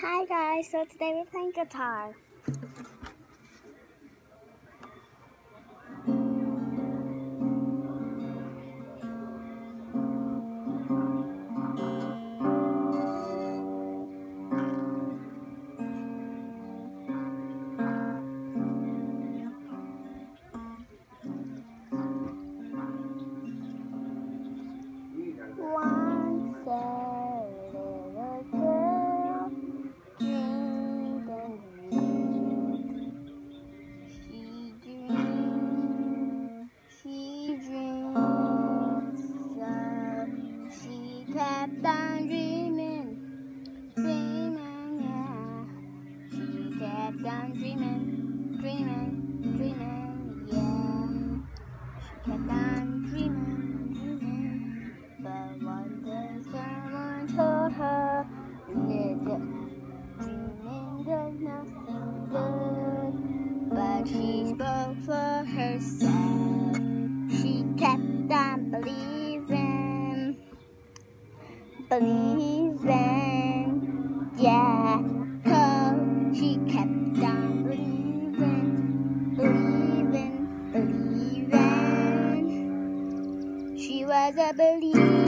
Hi guys, so today we're playing guitar. Kept on dreaming, dreaming, yeah. She kept on dreaming, dreaming, dreaming, yeah. She kept on dreaming, dreaming. But one day someone told her that dreaming does nothing good. But she spoke for herself. She kept on believing, believing, yeah. Cause she kept on believing, believing, believing. She was a believer.